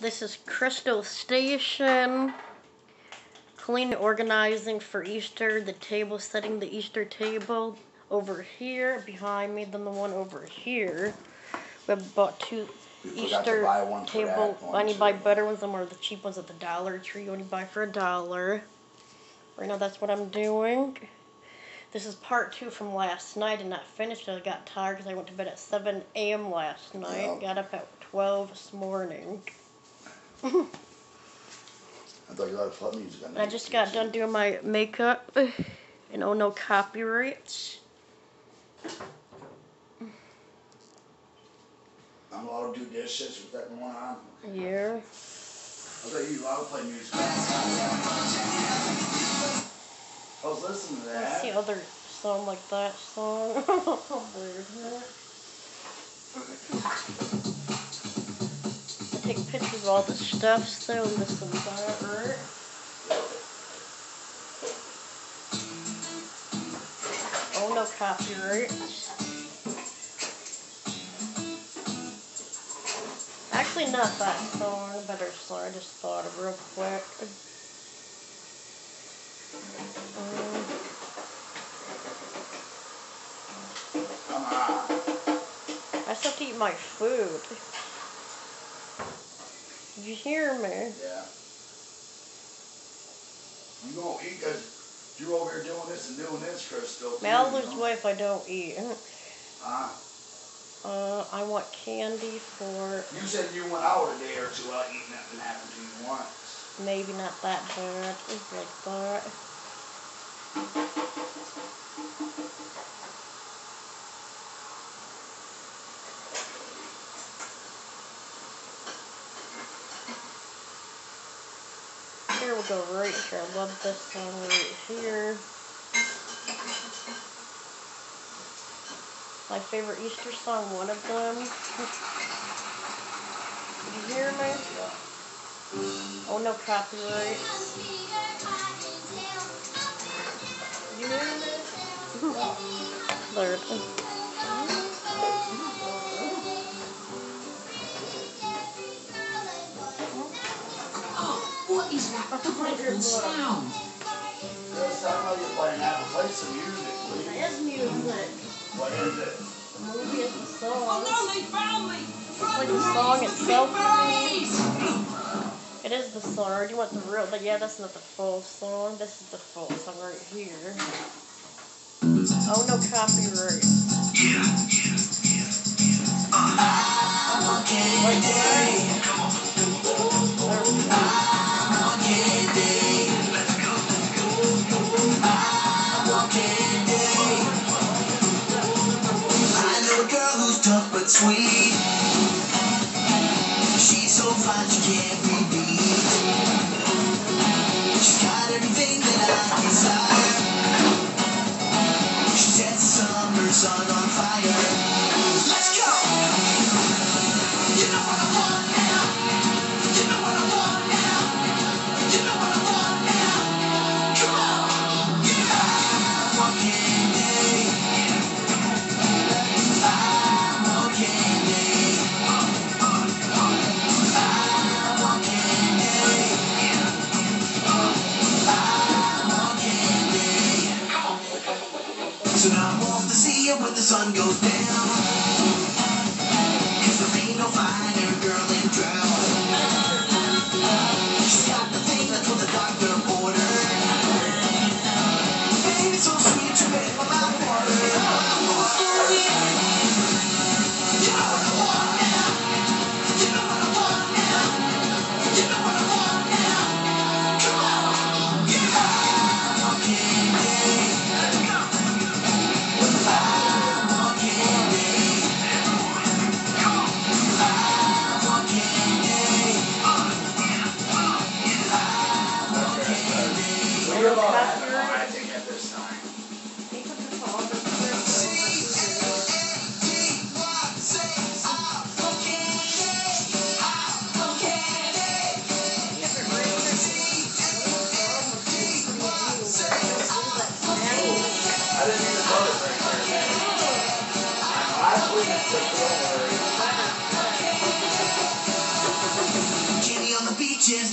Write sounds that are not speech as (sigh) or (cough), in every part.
This is Krystal Station. Clean organizing for Easter. The table, setting the Easter table over here behind me, then the one over here. We bought two Easter table. I only too. buy better ones. Them are the cheap ones at the Dollar Tree. You only buy for a dollar. Right now, that's what I'm doing. This is part two from last night and not finished. I got tired because I went to bed at 7 a.m. last night. Yep. Got up at 12 this morning. I thought you had put music on. I just got done doing my makeup (sighs) and oh no copyrights. I'm allowed to do dishes with that going on. Yeah. I thought you allowed to play music. I was listening to Let's see that. other song like that song. (laughs) Weird, huh? I (laughs) take pictures of all the stuff so and this and that. Oh no copyrights. Actually not that song, a better song I just thought of real quick. Um, I still have to eat my food. You hear me? Yeah. You gonna eat because you over here doing this and doing this, Krystal. May I'll lose weight if I don't eat. Huh? Uh, I want candy for You said you went out a day or two without eating nothing happened to you once. maybe not that bad. It's like that. We'll go right here. I love this song right here. My favorite Easter song, one of them. (laughs) Did you hear me? Oh no copyright. You hear me? (laughs) there it is. Oh, what is that dreadful sound? Chris, I know you're playing that. Play some music, please. That is music. What is it? The movie is the Oh song. no, they found me! like the song itself. Freeze! It is the song. Or do you want the real? But yeah, that's not the full song. This is the full song right here. Oh no copyright. Like uh. that. There. I know a girl who's tough but sweet. When the sun goes down. 'Cause there ain't no finer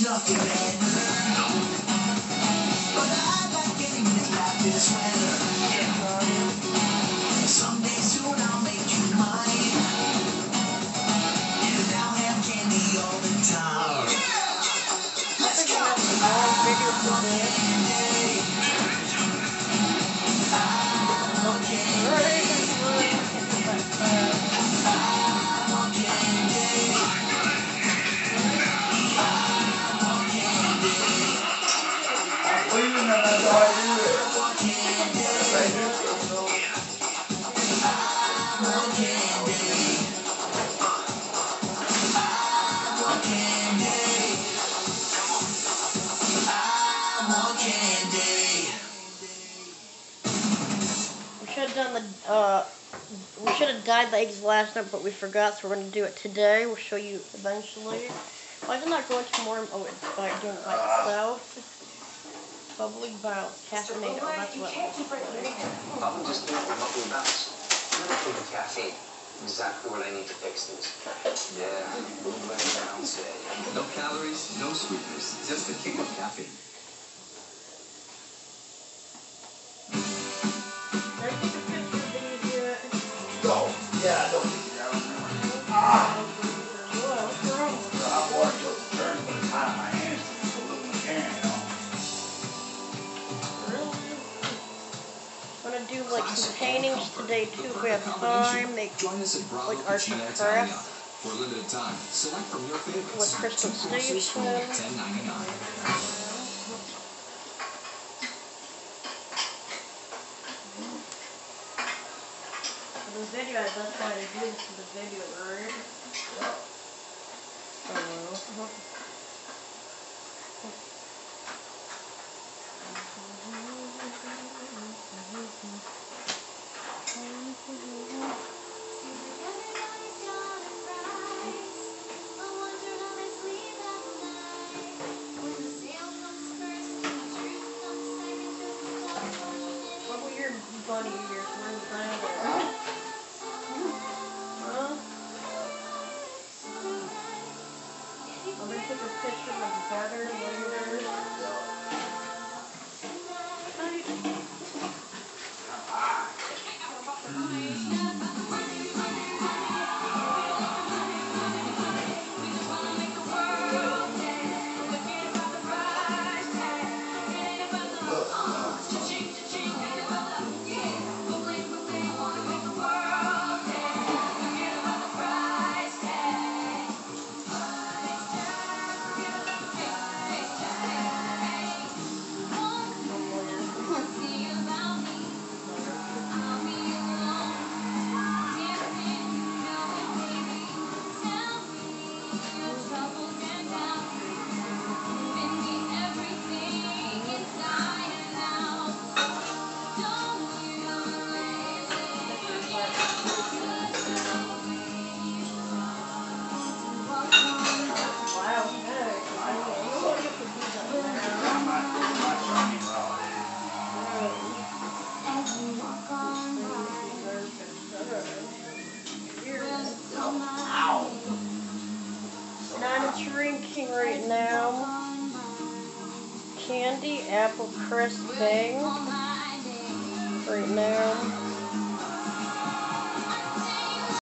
girl nothing better. But I like any minute like this weather. Yeah. Someday soon I'll make you mine. And I'll have candy all the time. Let's go. Should have done the uh, we should have dyed the eggs last night, but we forgot, so we're gonna do it today. We'll show you eventually. Why it not going to more? Oh, it's by doing it by itself. Bubly bounce, caffeinated. Oh, that's what. I'm just doing a bubly bounce. Never full of caffeine. Exactly what I need to fix things. Yeah, bubly bounce. No calories, no sweeteners, just a kick of caffeine. Yeah, I don't think you ever remember. Ah! What? What's wrong with The hot water took a turn when it's hot in my hands. It's a little can, you know. Really? I'm gonna do like some paintings today too if we have time. Make Join us at Bravo like art and Italia. craft. For a limited time, select from your favorites. With Krystal Two courses for Station. only $10.99. the video, why I do this for the video, right? Oh. What right now candy apple crisp bang right now.